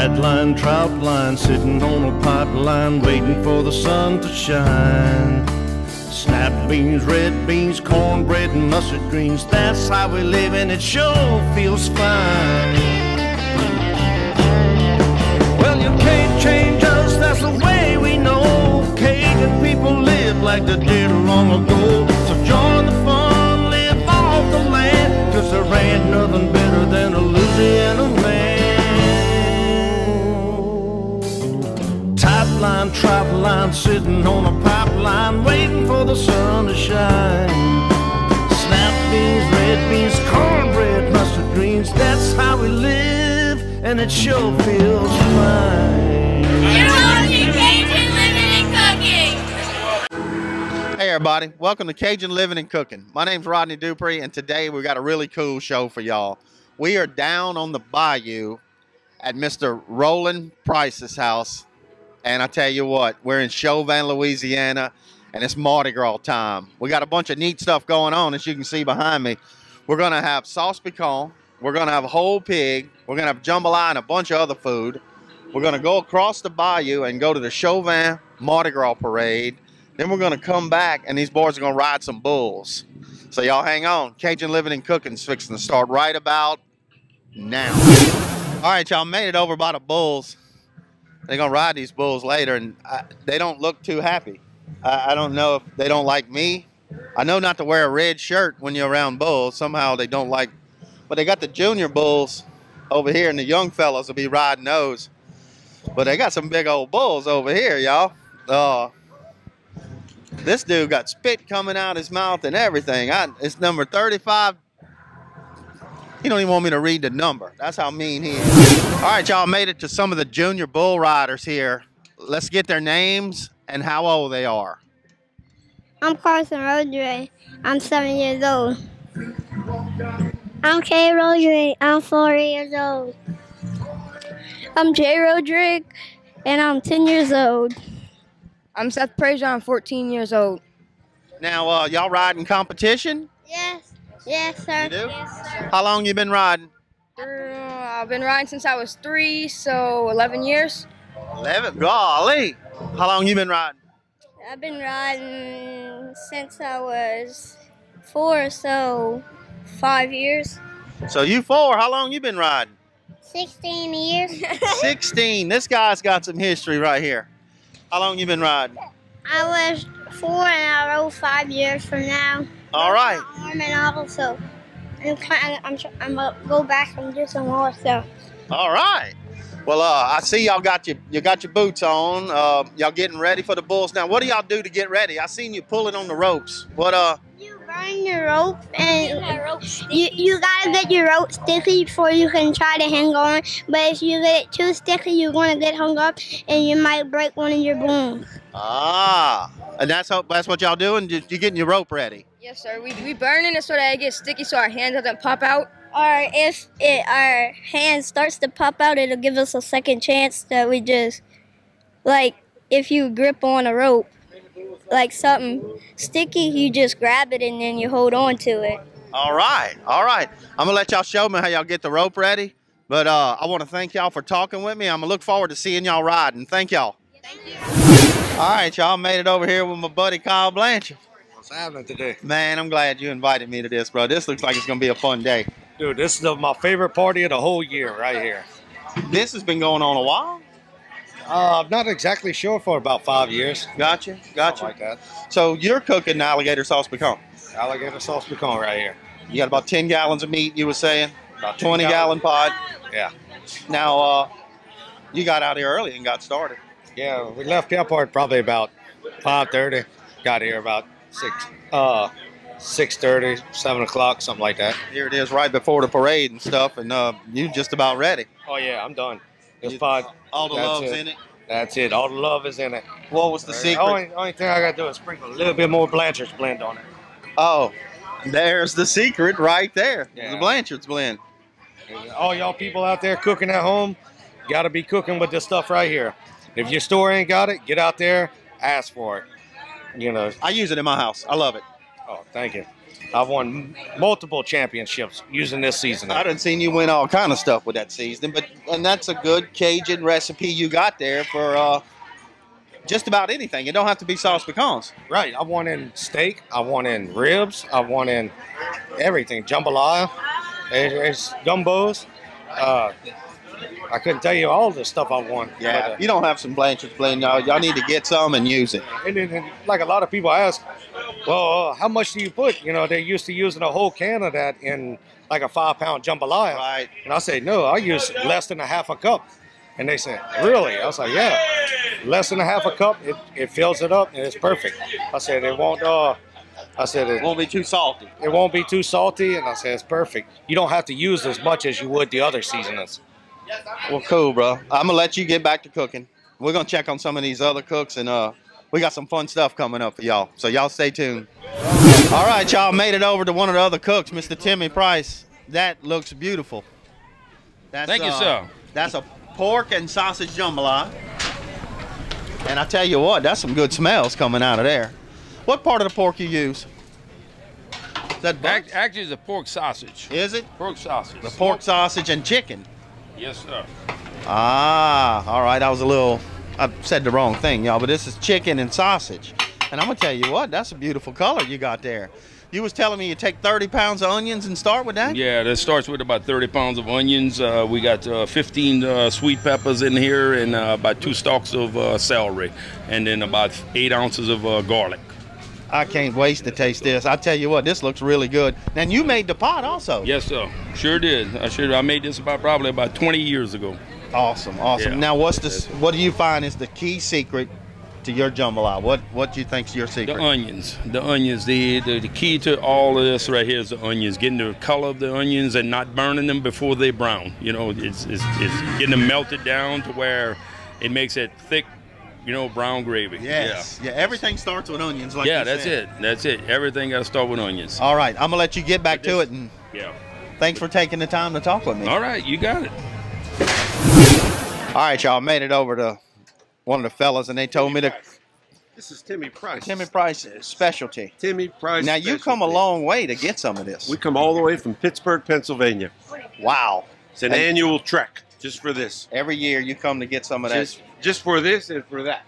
Sideline, trout line, sitting on a pipeline, waiting for the sun to shine. Snap beans, red beans, cornbread, and mustard greens. That's how we live, and it sure feels fine. Well, you can't change us, that's the way we know. Cajun people live like they did long ago. So join the fun, live off the land, cause there ain't nothing better than line, trap line, sitting on a pipeline, waiting for the sun to shine. Snap beans, red beans, cornbread, mustard greens, that's how we live, and it sure feels fine. You're watching Cajun Living and Cooking. Hey everybody, welcome to Cajun Living and Cooking. My name's Rodney Dupree, and today we've got a really cool show for y'all. We are down on the bayou at Mr. Roland Price's house, and I tell you what, we're in Chauvin, Louisiana, and it's Mardi Gras time. We got a bunch of neat stuff going on, as you can see behind me. We're gonna have sauce piquante, we're gonna have a whole pig, we're gonna have jambalaya and a bunch of other food. We're gonna go across the bayou and go to the Chauvin Mardi Gras parade. Then we're gonna come back and these boys are gonna ride some bulls. So y'all hang on. Cajun Living and Cooking's fixing to start right about now. All right, y'all made it over by the bulls. They're gonna ride these bulls later, and I, they don't look too happy. I, I don't know if they don't like me. I know not to wear a red shirt when you're around bulls. Somehow they don't like, but they got the junior bulls over here, and the young fellas will be riding those. But they got some big old bulls over here, y'all. Uh, this dude got spit coming out his mouth and everything. I, it's number 35. He don't even want me to read the number. That's how mean he is. All right, y'all made it to some of the junior bull riders here. Let's get their names and how old they are. I'm Carson Rodre. I'm seven years old. I'm Kay Rodrigue. I'm four years old. I'm Jay Rodrigue, and I'm 10 years old. I'm Seth Prejean. I'm 14 years old. Now, uh, y'all riding competition? Yes. Yes, sir. You do? Yes, sir. How long you been riding? Uh, I've been riding since I was three, so 11 years. 11. Golly. How long you been riding? I've been riding since I was four, so five years. So you four. How long you been riding? 16 years. 16. This guy's got some history right here. How long you been riding? I was four and I rode five years from now. All right. Arm and also. I'm, trying, I'm, I'm gonna go back and do some more stuff. All right. Well, uh, I see y'all got your you got your boots on. Uh, y'all getting ready for the bulls now. What do y'all do to get ready? I seen you pulling on the ropes. What uh? You burn your rope and you, you gotta get your rope sticky before you can try to hang on. But if you get it too sticky, you're gonna get hung up and you might break one of your bones. Ah, and that's how that's what y'all doing. You, you getting your rope ready? Yes, sir. We, we burning it so that it gets sticky so our hand doesn't pop out. Or if it, our hand starts to pop out, it'll give us a second chance that we just, like, if you grip on a rope, like something sticky, you just grab it and then you hold on to it. All right, all right. I'm gonna let y'all show me how y'all get the rope ready. But uh, I want to thank y'all for talking with me. I'm gonna look forward to seeing y'all riding. Thank y'all. Thank you. All right, y'all made it over here with my buddy Kyle Blanchard. Happening today? Man, I'm glad you invited me to this, bro. This looks like it's gonna be a fun day. Dude, this is the, my favorite party of the whole year right here. This has been going on a while. Uh, I'm not exactly sure for about five years. Gotcha, gotcha. like that. So you're cooking alligator sauce piquante. Alligator sauce piquante right here. You got about 10 gallons of meat, you were saying? About 20 gallon pot. Yeah. Now, uh, you got out here early and got started. Yeah, we left Kelpart probably about 5.30. Got here about 6, uh, 6.30, 7 o'clock, something like that. Here it is right before the parade and stuff, and uh, you just about ready. Oh, yeah, I'm done. It's fine. All the That's love's it. in it. That's it. All the love is in it. What was the The secret? only, only thing I got to do is sprinkle a little bit more Blanchard's blend on it. Oh, there's the secret right there. Yeah. The Blanchard's blend. All y'all people out there cooking at home, got to be cooking with this stuff right here. If your store ain't got it, get out there, ask for it. You know. I use it in my house. I love it. Oh, thank you. I've won multiple championships using this seasoning. I done seen you win all kind of stuff with that seasoning, but and that's a good Cajun recipe you got there for uh, just about anything. It don't have to be sauce piquantes. Right. I won in steak. I won in ribs. I won in everything. Jambalaya. There's, there's gumbos. Uh, I couldn't tell you all the stuff I won. But, uh, you don't have some Blanchard's blend, y'all. Y'all need to get some and use it. and then, and like a lot of people ask, well, uh, how much do you put? You know, they're used to using a whole can of that in like a five pound jambalaya. Right. And I say, no, I use less than a half a cup. And they said, really? I was like, yeah, less than a half a cup. It, it fills it up and it's perfect. I said, it won't, uh, I said, it, It won't be too salty. it won't be too salty. And I said, it's perfect. You don't have to use as much as you would the other seasonings. Well, cool, bro. I'm gonna let you get back to cooking. We're gonna check on some of these other cooks, and uh, we got some fun stuff coming up for y'all. So y'all stay tuned. All right, y'all made it over to one of the other cooks, Mr. Timmy Price. That looks beautiful. That's, Thank you, uh, sir. That's a pork and sausage jambalaya. And I tell you what, that's some good smells coming out of there. What part of the pork you use? Is that? Act, actually, it's a pork sausage. Is it Pork sausage. the pork sausage and chicken? Yes, sir. Ah, all right. I was a little, I said the wrong thing, y'all, but this is chicken and sausage. And I'm gonna tell you what, that's a beautiful color you got there. You was telling me you take 30 pounds of onions and start with that? Yeah, that starts with about 30 pounds of onions. Uh, we got uh, 15 uh, sweet peppers in here and uh, about two stalks of uh, celery, and then about eight ounces of uh, garlic. I can't wait to taste this. I tell you what, this looks really good. And you made the pot also. Yes, sir. Sure did. I sure. I made this about probably about 20 years ago. Awesome, awesome. Yeah. Now, what's the, what do you find is the key secret to your jambalaya? What, what do you think's your secret? The onions. The onions. The, the the key to all of this right here is the onions. Getting the color of the onions and not burning them before they brown. You know, it's, it's, it's getting them melted down to where it makes it thick, you know, brown gravy. Yes. Yeah. everything starts with onions, like Yeah, that's said. it. That's it. Everything got to start with onions. All right, I'm gonna let you get back to it, and Yeah. thanks for taking the time to talk with me. All right, you got it. All right, y'all made it over to one of the fellas, and they told me to This is Timmy Price. Timmy Price specialty. Timmy Price. Now you come a long way to get some of this. We come all the way from Pittsburgh, Pennsylvania. Wow! It's an And- annual trek just for this. Every year you come to get some of that Just, just for this and for that.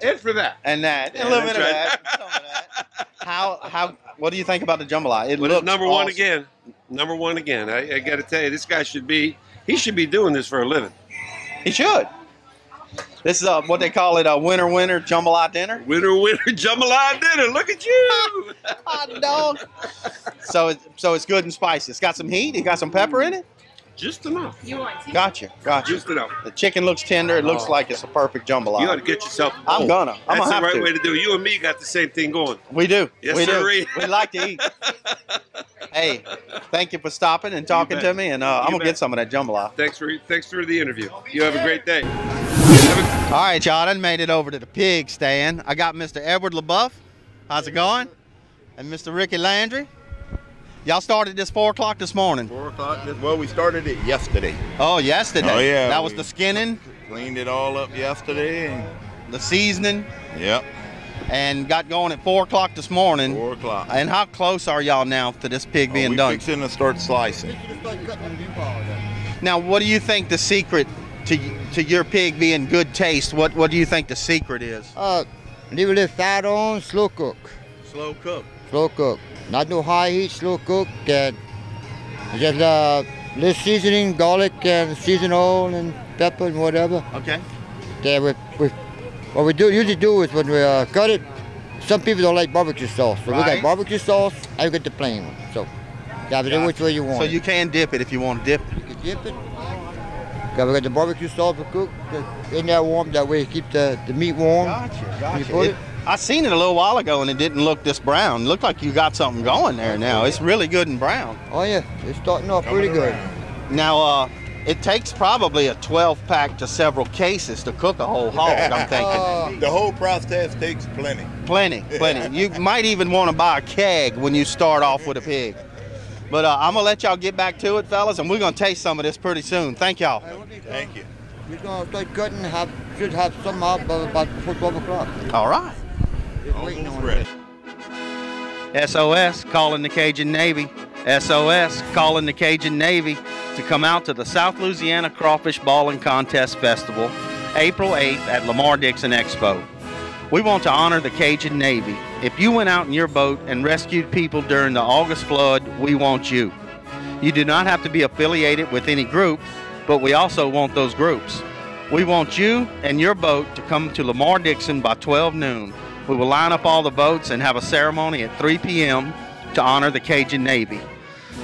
And for that. and that, and a little bit of that, some of that. How how? What do you think about the jambalaya? It it's number one again. Number one again. I, I got to tell you, this guy should be. He should be doing this for a living. He should. This is uh, what they call it a winter winter jambalaya dinner. Winter, winter jambalaya dinner. Look at you. Hot dog. so it, so it's good and spicy. It's got some heat. It got some pepper in it. Just enough. Gotcha, gotcha. Just enough. The chicken looks tender. It looks Oh. like it's a perfect jambalaya. You got to get yourself. I'm gonna. I'm That's gonna the right to. way to do it. You and me got the same thing going. We do. Yes, we do. sirree. We like to eat. hey, thank you for stopping and talking to me, and uh, I'm gonna bet. get some of that jambalaya. Thanks for thanks for the interview. You have a great day. All right, y'all. I made it over to the pig stand. I got Mr. Edward LaBeouf. How's it going? And Mr. Ricky Landry. Y'all started this four o'clock this morning. Four o'clock. Well, we started it yesterday. Oh, yesterday. Oh, yeah, That was the skinning, Cleaned it all up yesterday, and the seasoning, yep, and got going at four o'clock this morning. four o'clock. And how close are y'all now to this pig Oh, being we done? fixing to start slicing. Now, what do you think the secret to to your pig being good taste? What what do you think the secret is? Uh, leave a little fat on, slow cook. Slow cook. Slow cook. Not no high heat, slow cook. And just uh, little seasoning, garlic and season oil and pepper and whatever. Okay. Then we, we, what we do usually do is when we uh, cut it, some people don't like barbecue sauce. So we got barbecue sauce, I get the plain one. So, you have it in which way you want So you can dip it if you want to dip it. You can dip it. Got we got the barbecue sauce to cook the- in there warm. That way it keep the, the meat warm. Gotcha, You it- I seen it a little while ago and it didn't look this brown. It looked like you got something going there now. It's really good and brown. Oh yeah, it's starting off pretty good. Now, uh, it takes probably a 12 pack to several cases to cook a whole hog, I'm thinking. Uh, The whole process takes plenty. Plenty, plenty. You might even want to buy a keg when you start off with a pig. But uh, I'm going to let y'all get back to it, fellas, and we're going to taste some of this pretty soon. Thank y'all. Thank you. We're gonna start cutting. Have should have some out by about before 12 o'clock. All right. Waiting on it. SOS calling the Cajun Navy. SOS calling the Cajun Navy to come out to the South Louisiana Crawfish Ball and Contest Festival, April 8th at Lamar Dixon Expo. We want to honor the Cajun Navy. If you went out in your boat and rescued people during the August flood, we want you. You do not have to be affiliated with any group, but we also want those groups. We want you and your boat to come to Lamar Dixon by 12 noon. We will line up all the boats and have a ceremony at 3 p.m. to honor the Cajun Navy.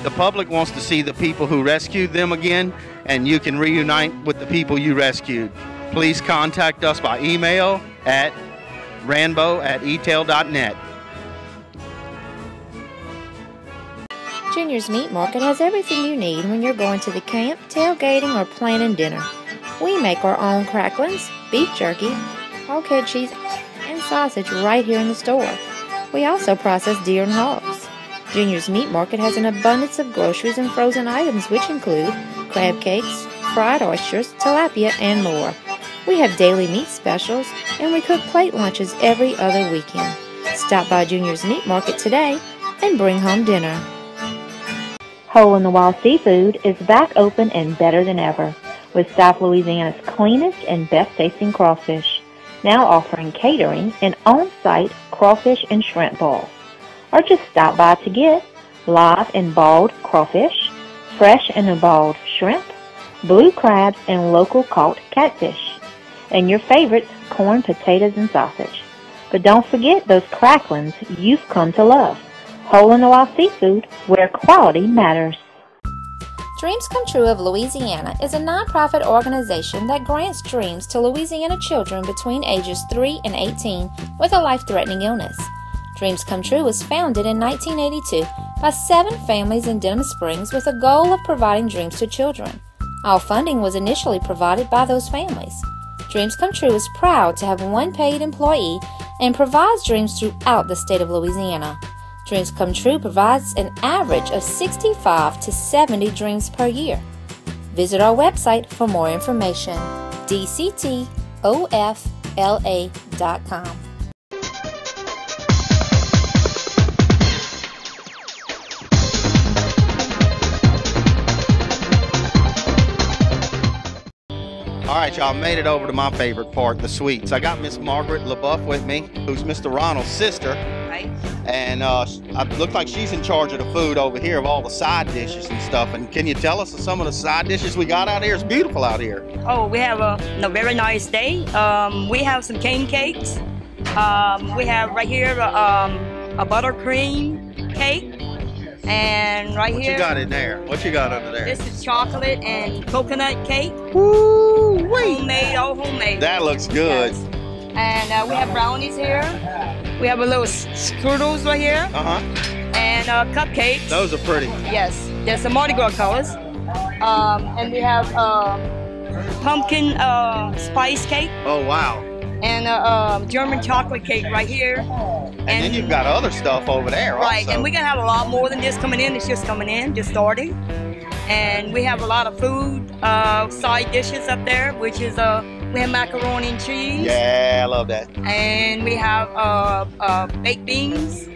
The public wants to see the people who rescued them again, and you can reunite with the people you rescued. Please contact us by email at ranbo at eatel.net. Junior's Meat Market has everything you need when you're going to the camp, tailgating, or planning dinner. We make our own cracklings, beef jerky, head cheese, sausage right here in the store. We also process deer and hogs. Junior's Meat Market has an abundance of groceries and frozen items, which include crab cakes, fried oysters, tilapia, and more. We have daily meat specials, and we cook plate lunches every other weekend. Stop by Junior's Meat Market today and bring home dinner. Hole in the Wall Seafood is back open and better than ever with South Louisiana's cleanest and best tasting crawfish. Now offering catering and on site crawfish and shrimp balls. Or just stop by to get live and balled crawfish, fresh and balled shrimp, blue crabs, and local caught catfish. And your favorites, corn, potatoes, and sausage. But don't forget those cracklings you've come to love. Hole in the Wall Seafood, where quality matters. Dreams Come True of Louisiana is a nonprofit organization that grants dreams to Louisiana children between ages 3 and 18 with a life threatening illness. Dreams Come True was founded in 1982 by seven families in Denham Springs with a goal of providing dreams to children. All funding was initially provided by those families. Dreams Come True is proud to have one paid employee and provides dreams throughout the state of Louisiana. Dreams Come True provides an average of 65 to 70 dreams per year. Visit our website for more information dctofla.com. All right, y'all made it over to my favorite part, the sweets. I got Miss Margaret LaBeouf with me, who's Mr. Ronald's sister. Right. And uh, I look like she's in charge of the food over here, of all the side dishes and stuff. And can you tell us of some of the side dishes we got out here? It's beautiful out here. Oh, we have a, a very nice day. Um, we have some cane cakes. Um, we have right here um, a buttercream cake. And right What here. What you got in there? What you got under there? This is chocolate and coconut cake. Woo! Homemade, all homemade. That looks good. And uh, we have brownies here. We have a little strudels right here. Uh huh. And uh, cupcakes. Those are pretty. Yes, there's some Mardi Gras colors. Um, and we have uh, pumpkin uh, spice cake Oh wow. and uh, um, German chocolate cake right here. And, then you've got other stuff over there. Right, also. and we're gonna have a lot more than this coming in. It's just coming in, just starting. And we have a lot of food uh, side dishes up there, which is uh, we have macaroni and cheese. Yeah, I love that. And we have uh, uh, baked beans,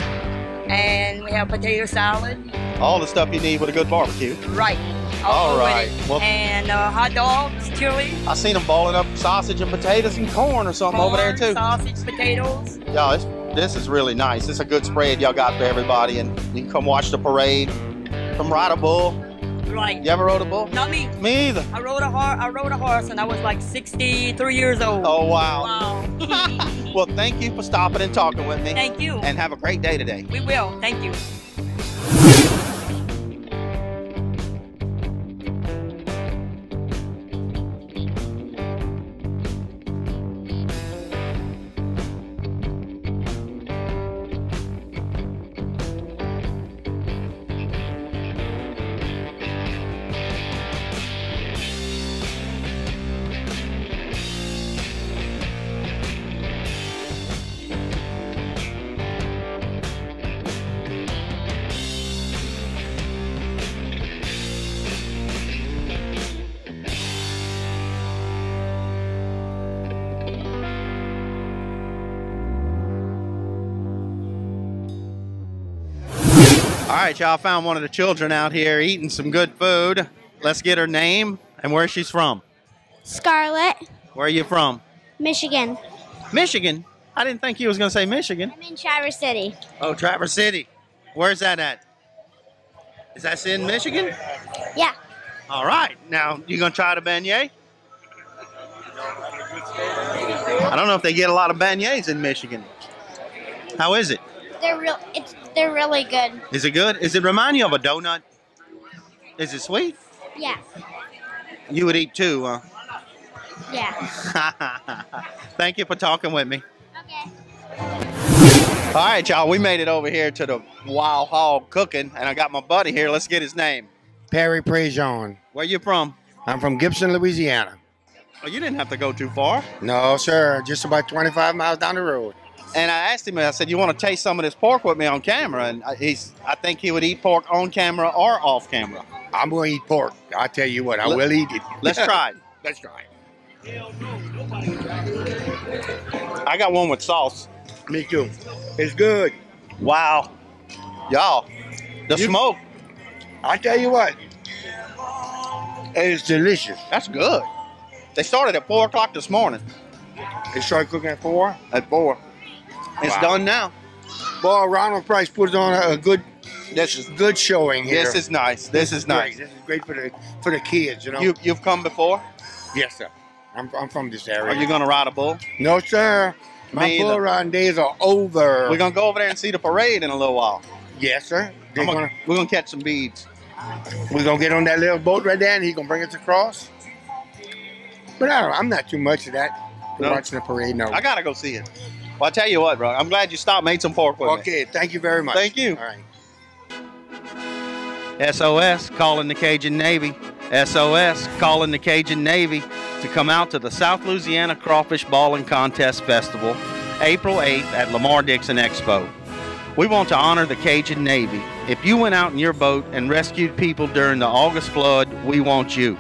and we have potato salad. All the stuff you need with a good barbecue. Right. All over right. Well- and uh, hot dogs, chili, I seen them balling up sausage and potatoes and corn or something over there too. sausage, potatoes. Y'all, this, this is really nice. It's a good spread y'all got for everybody, and you can come watch the parade. Come ride a bull. Right. You ever rode a bull? Not me. Me either. I rode a horse. I rode a horse, and I was like 63 years old. Oh wow. Wow. Well, thank you for stopping and talking with me. Thank you. And have a great day today. we will. Thank you. Right, y'all found one of the children out here eating some good food. Let's get her name and where she's from. Scarlett, Where are you from? Michigan. Michigan. I didn't think you was gonna say Michigan. I'm in Traverse City. Oh, Traverse City. Where's that at? Is that in Michigan? Yeah. All right. Now you gonna try the beignet? I don't know if they get a lot of beignets in Michigan. How is it? They're real. It's they're really good. Is it good? Is it remind you of a donut? Is it sweet? Yeah. You would eat two, huh? Yeah. Thank you for talking with me. Okay. All right, y'all. We made it over here to the Wild Hog Cooking, and I got my buddy here. Let's get his name. Perry Prejean. Where you from? I'm from Gibson, Louisiana. Oh, you didn't have to go too far. No, sir. Just about 25 miles down the road. And I asked him, I said, "You want to taste some of this pork with me on camera?" And he's, I think he would eat pork on camera or off camera. I'm going to eat pork. I tell you what, I Let- will eat it. Let's try it. Let's try it. I got one with sauce. Me too. It's good. Wow, y'all, the You- smoke. I tell you what, it's delicious. That's good. They started at four o'clock this morning. They started cooking at four. At four. It's Wow. done now. Boy, Ronald Price put on a, good, This is good showing here. this is nice. This is great. nice. This is great for the for the kids. You know. You you've come before? yes, sir. I'm, I'm from this area. Are you gonna ride a bull? No, sir. My Me bull either. riding days are over. We're gonna go over there and see the parade in a little while. yes, sir. Gonna- gonna, we're gonna catch some beads. we're gonna get on that little boat right there, and he's gonna bring us across. But I don't, I'm not too much of that. No? Watching the parade, no. I gotta go see it. Well, I tell you what, bro. I'm glad you stopped, made some pork with me. okay, thank you very much. Thank you. All right. SOS calling the Cajun Navy. SOS calling the Cajun Navy to come out to the South Louisiana Crawfish Ball and Contest Festival, April 8th at Lamar Dixon Expo. We want to honor the Cajun Navy. If you went out in your boat and rescued people during the August flood, we want you.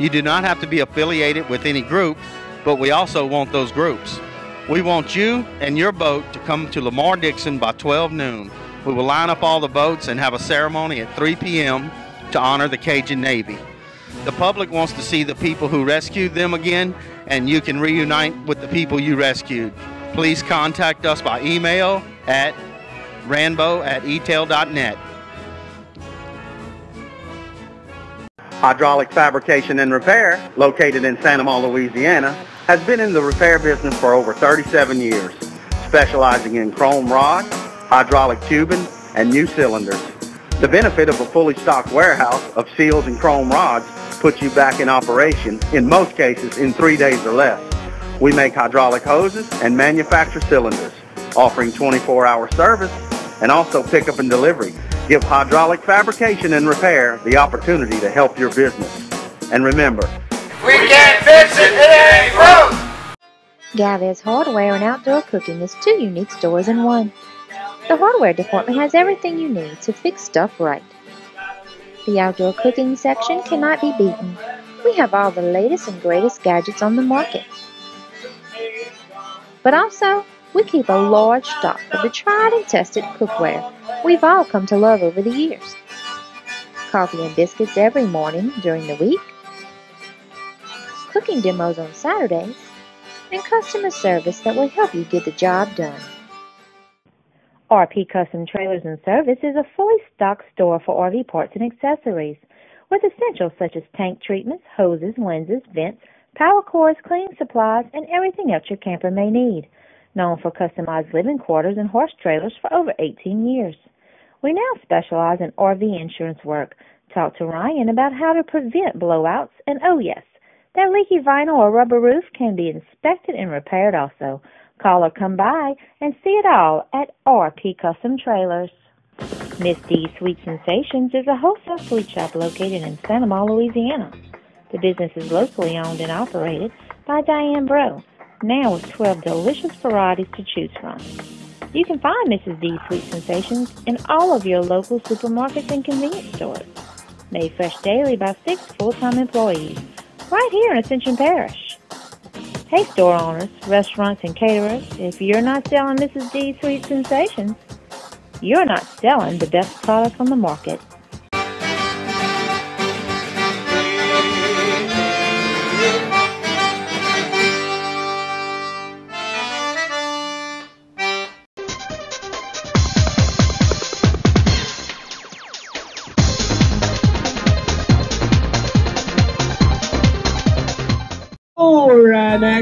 You do not have to be affiliated with any group, but we also want those groups. We want you and your boat to come to Lamar Dixon by 12 noon. We will line up all the boats and have a ceremony at 3 p.m. to honor the Cajun Navy. The public wants to see the people who rescued them again, and you can reunite with the people you rescued. Please contact us by email at ranbo at eatel.net. Hydraulic Fabrication and Repair, located in St. Amant, Louisiana, has been in the repair business for over 37 years, specializing in chrome rods, hydraulic tubing, and new cylinders. The benefit of a fully stocked warehouse of seals and chrome rods puts you back in operation, in most cases in three days or less. We make hydraulic hoses and manufacture cylinders, offering 24-hour service and also pickup and delivery. Give hydraulic fabrication and repair the opportunity to help your business. And remember, We can't fix it. It ain't broke. Hardware and Outdoor Cooking is two unique stores in one. The hardware department has everything you need to fix stuff right. The outdoor cooking section cannot be beaten. We have all the latest and greatest gadgets on the market. But also, we keep a large stock of the tried and tested cookware we've all come to love over the years. Coffee and biscuits every morning during the week, cooking demos on Saturdays, and customer service that will help you get the job done. RP Custom Trailers and Service is a fully stocked store for RV parts and accessories, with essentials such as tank treatments, hoses, lenses, vents, power cords, cleaning supplies, and everything else your camper may need. Known for customized living quarters and horse trailers for over 18 years. We now specialize in RV insurance work. Talk to Ryan about how to prevent blowouts, and oh yes, that leaky vinyl or rubber roof can be inspected and repaired also. Call or come by and see it all at RP Custom Trailers. Miss D Sweet Sensations is a wholesale sweet shop located in St. Amant, Louisiana. The business is locally owned and operated by Diane Bro, now with 12 delicious varieties to choose from. You can find Mrs. D Sweet Sensations in all of your local supermarkets and convenience stores. Made fresh daily by six full-time employees, right here in Ascension Parish. Hey, store owners, restaurants, and caterers, if you're not selling Mrs. D's Sweet Sensations, You're not selling the best product on the market.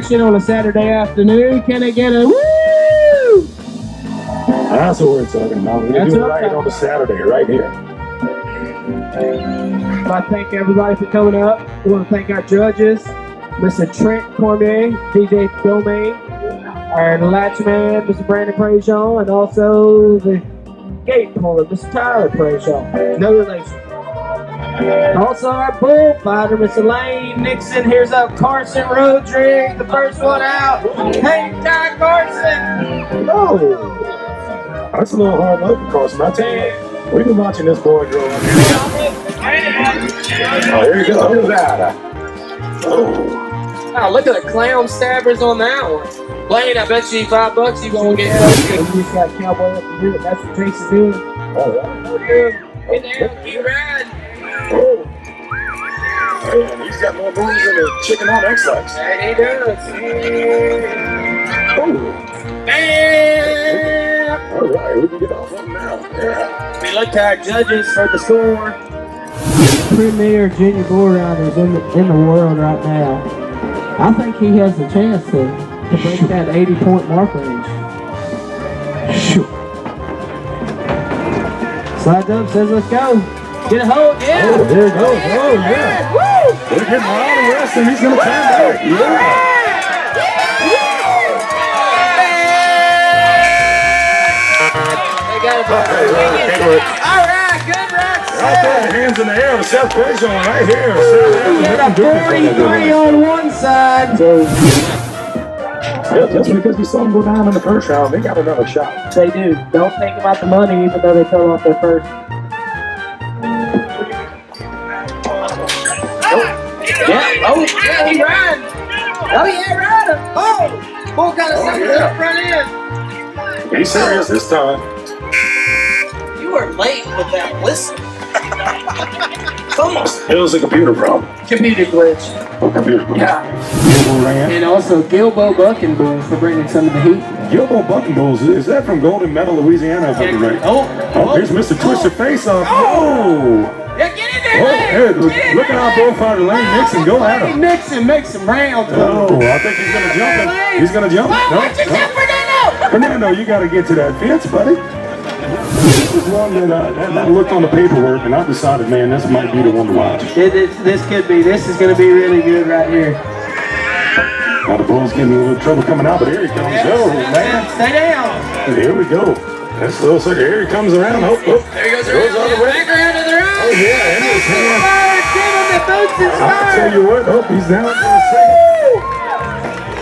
Action on a Saturday afternoon. Can I get a woo? That's what we're talking about. We're doing it right on a Saturday, right here. I thank everybody for coming up. I want to thank our judges, Mr. Trent Cormier, DJ Domain, our latchman, Mr. Brandon Prejean, and also the gate puller, Mr. Tyler Prejean. No relation. Also our bullfighter, Mr. Elaine Nixon. Here's up Carson Rodriguez, the first one out. Hey, Ty Carson! Oh, that's a little hard luck for Carson. I tell you, we've been watching this boy grow up. Oh, here you go. Look at that. Oh, Oh, look at the clown stabbers on that one. Blaine, I bet you five bucks you gonna get help. You just got cowboy up to do it. That's Jason's doing. all right. Oh, yeah. In there, keep riding. Man, he's got more moves than a chicken on Ex-Lax. And he does. Oh, Bam! all right. We can get off of him now. Yeah. We look to our judges for the score. Premier junior bull riders in the, in the world right now. I think he has a chance to, to break that 80 point mark range. Shoot. Slide up says let's go. Get a hold, yeah. Oh, there it goes. Oh, yeah. Woo! They're getting rest, and he's going to turn back. Yeah. They got it. All right, good ride, Right there, hands in the air with Seth Prejean right here. Seth, Get a 43 on one side. Yeah, just because we saw them go down in the first round, they got another shot. They do. Don't think about the money, even though they fell off their first. Yeah. Oh, he ran. Oh, yeah, rider. Oh, bull got a Oh, second yeah. front end. Be serious this time. You were late with that whistle. Come on. It was a computer problem. Computer glitch. A computer problem. Yeah. ran. And also Gilbo Bucking Bulls for bringing some of the heat. Gilbo Bucking Bulls, is that from Golden Meadow, Louisiana? If I'm right. Oh, Oh, here's oh, Mr. Twister oh. Face Off. Oh! oh. Yeah, get in Oh, hey, look, look at our bullfighter Lane Nixon go at him. Nixon make some rounds. Oh, I think he's gonna jump it. He's gonna jump. Oh, No, watch yourself, no. Fernando! Fernando, you gotta get to that fence, buddy. This is one that, uh, that I looked on the paperwork and I decided, man, this might be the one to watch. It, it, this could be. This is going to be really good right here. Now the bull's getting a little trouble coming out, but here he comes. Oh, man. Stay down. Here we go. That's a little second. Here he comes around. Oh, oh. There he goes. Goes all the way. His hand. Give him the boots and I'll tell you what. Oh, he's down for a second.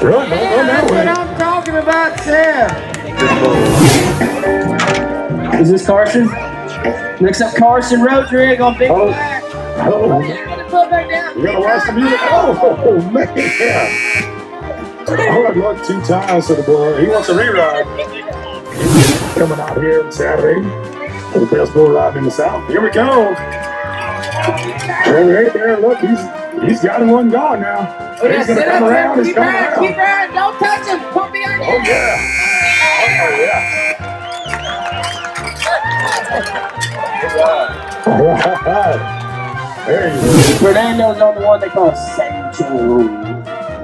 Run, don't run that That's what way. I'm talking about, Sam. Is this Carson? Next up, Carson Rodriguez on big Oh. black. Oh, Yeah, gonna put back down. you gotta watch the music. Oh, oh, man. Hard luck two times to the boy. He wants a reride. Coming out here on Saturday for the best bull ride in the South. Here we go. Trevor right there. Look, he's he's got one going now. Oh, yeah, He's gonna come around. Keep He's coming riding, keep around. Don't touch him. Put behind Oh you. yeah. Oh yeah. All right. There you go. Fernando's on the one they call Sancho.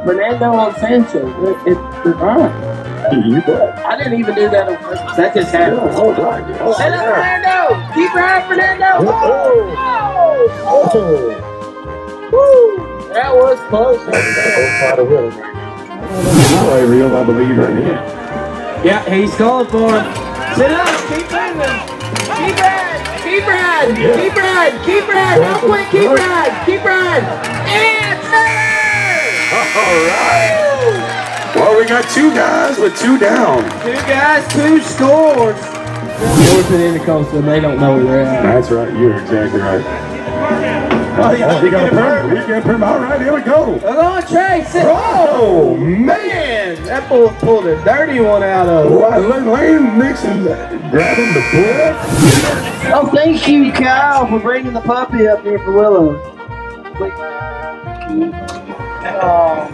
Fernando on Sancho. It, it, uh-huh. it's fine. You bet. I didn't even do that on purpose. That just happened. Yeah, all right. Oh, up yeah. Fernando. Keep riding, Fernando. Oh. Oh. Oh. Woo. That was close. Outside of Will. Highway reel, I believe, right here. Yeah, he's going for it. Sit up. Keep moving. Keep riding. Keep riding. Yeah. Keep riding. Keep riding. Don't quit. Keep riding. Keep riding. And Trevor. All right. Well, we got two guys with two down. Two guys, two scores. North and Intercoastal, they don't know where they're at. That's right. You're exactly right. Oh, oh, he got a permit. We get a permit. All right, here we go. Come on, Trey. Sit. Oh, man. That bull pulled a dirty one out of. Boy, Lane- Lane Nixon grabbing the bull. Oh, thank you, Kyle, for bringing the puppy up here for Willow. Oh,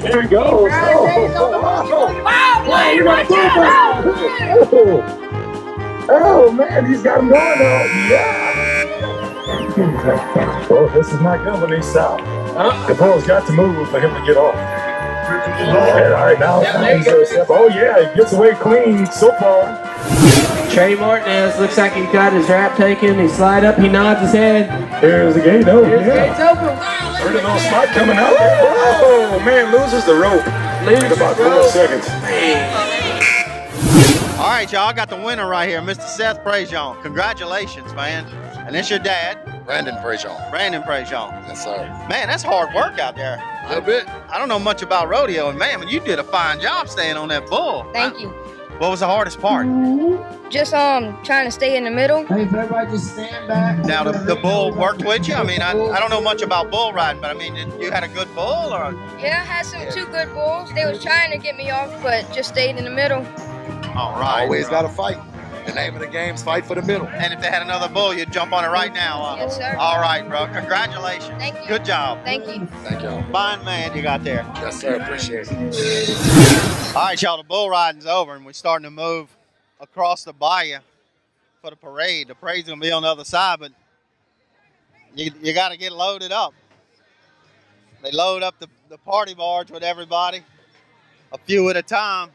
Here he goes. Oh, oh, oh, oh, oh, man, he's got him going now. Yeah. Oh, this is not good when he's south. The ball's got to move for him to get off. Yeah, all right, now. he's gonna step- Oh, yeah, he gets away clean so far. Trey Martinez looks like he got his rap taken. He slide up, he nods his head. There's the gate. Oh, Here's the yeah. gates open. Pretty little spot coming out there. Oh, man, loses the rope. In about four seconds. All right, y'all got the winner right here, Mr. Seth Prejean. Congratulations, man. And it's your dad, Brandon Prejean. Brandon Prejean. Yes, sir. Man, that's hard work out there. A little bit. I don't know much about rodeo, and man, you did a fine job staying on that bull. Thank you. What was the hardest part? Just um trying to stay in the middle. Hey, if everybody just stand back. Now the, the bull worked with you. I mean, I, I don't know much about bull riding, but I mean, did you had a good bull or? Yeah, I had some two good bulls. They was trying to get me off, but just stayed in the middle. All right. Always got to fight. The name of the game's fight for the middle. And if they had another bull, you'd jump on it right now. huh? Yes, sir. All right, bro. Congratulations. Thank you. Good job. Thank you. Thank y'all. Fine man you got there. Yes, sir. Appreciate it. All right, y'all. The bull riding's over, and we're starting to move across the bayou for the parade. The parade's gonna be on the other side, but you you got to get loaded up. They load up the, the party barge with everybody, a few at a time,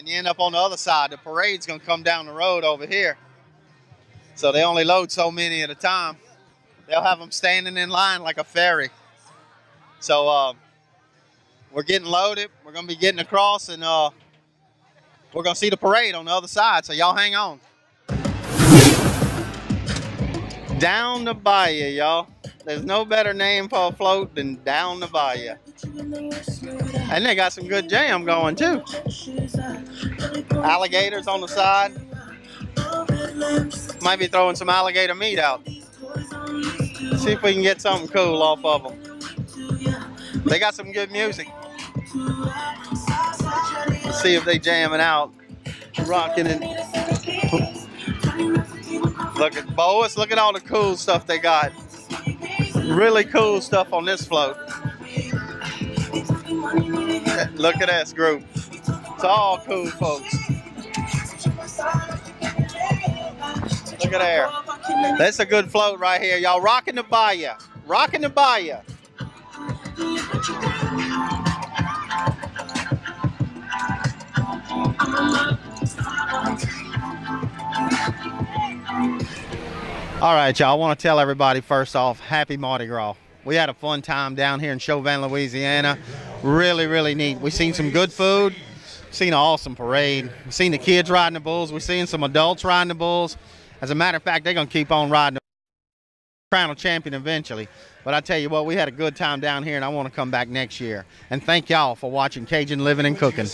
and you end up on the other side. The parade's gonna come down the road over here, so they only load so many at a time. They'll have them standing in line like a ferry. So uh, we're getting loaded. We're gonna be getting across, and uh, we're gonna see the parade on the other side. So y'all hang on. Down the bayou, y'all. There's no better name for a float than Down the Bayou. And they got some good jam going too. Alligators on the side. Might be throwing some alligator meat out. See if we can get something cool off of them. They got some good music. See if they jamming out, rocking it. Look at Boas. Look at all the cool stuff they got. Really cool stuff on this float. Look at this group. It's all cool folks. Look at there. That's a good float right here. Y'all rocking the bayou. Rocking the bayou. All right, y'all. I want to tell everybody first off, happy Mardi Gras. We had a fun time down here in Chauvin, Louisiana. Really, really neat. We seen some good food, seen an awesome parade. We seen the kids riding the bulls. We seen some adults riding the bulls. As a matter of fact, they're gonna keep on riding the crown champion eventually. But I tell you what, we had a good time down here, and I want to come back next year. And thank y'all for watching Cajun Living and Cooking.